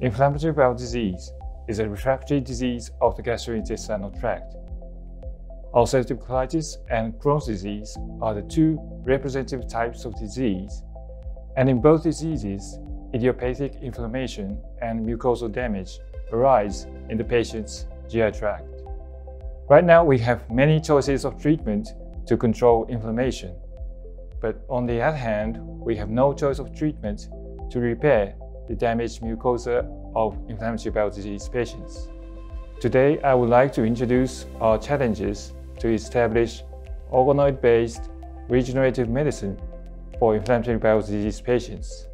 Inflammatory bowel disease is a refractory disease of the gastrointestinal tract. Ulcerative colitis and Crohn's disease are the two representative types of disease, and in both diseases, idiopathic inflammation and mucosal damage arise in the patient's GI tract. Right now, we have many choices of treatment to control inflammation, but on the other hand, we have no choice of treatment to repair the damaged mucosa of inflammatory bowel disease patients. Today, I would like to introduce our challenges to establish organoid-based regenerative medicine for inflammatory bowel disease patients.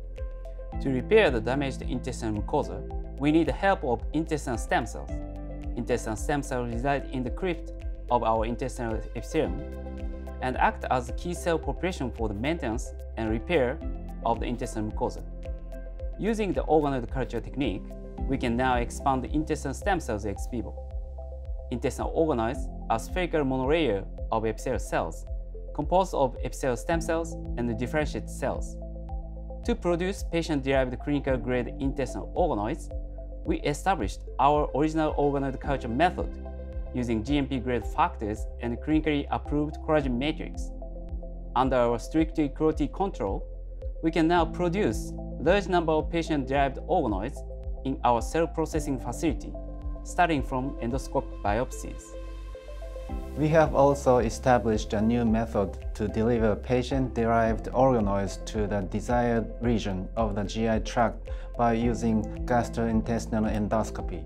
To repair the damaged intestinal mucosa, we need the help of intestinal stem cells. Intestinal stem cells reside in the crypt of our intestinal epithelium and act as key cell population for the maintenance and repair of the intestinal mucosa. Using the organoid culture technique, we can now expand the intestinal stem cells ex vivo. Intestinal organoids are spherical monolayer of epithelial cells, composed of epithelial stem cells and differentiated cells. To produce patient-derived clinical-grade intestinal organoids, we established our original organoid culture method using GMP-grade factors and clinically approved collagen matrix. Under our strict quality control, we can now produce large number of patient-derived organoids in our cell processing facility, starting from endoscopic biopsies. We have also established a new method to deliver patient-derived organoids to the desired region of the GI tract by using gastrointestinal endoscopy.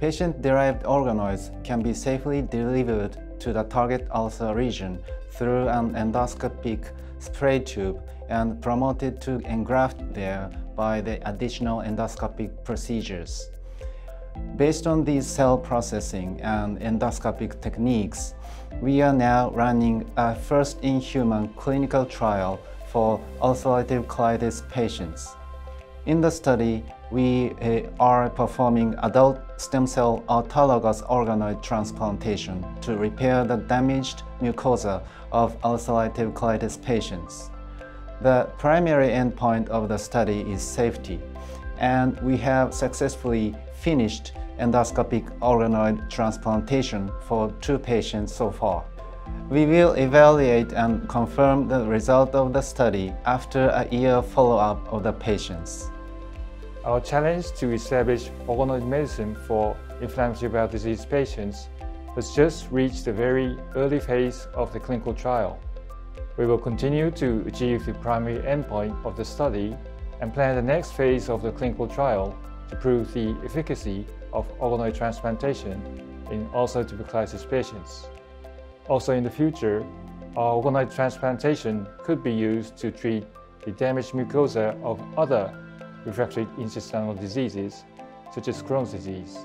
Patient-derived organoids can be safely delivered to the target ulcer region through an endoscopic spray tube and promoted to engraft there by the additional endoscopic procedures. Based on these cell processing and endoscopic techniques, we are now running a first-in-human clinical trial for ulcerative colitis patients. In the study, we uh, are performing adult stem cell autologous organoid transplantation to repair the damaged mucosa of ulcerative colitis patients. The primary endpoint of the study is safety, and we have successfully finished endoscopic organoid transplantation for two patients so far. We will evaluate and confirm the result of the study after a year follow-up of the patients. Our challenge to establish organoid medicine for inflammatory bowel disease patients has just reached the very early phase of the clinical trial. We will continue to achieve the primary endpoint of the study and plan the next phase of the clinical trial to prove the efficacy of organoid transplantation in ulcerative colitis patients. Also in the future, uh, our organoid transplantation could be used to treat the damaged mucosa of other refractory intestinal diseases, such as Crohn's disease.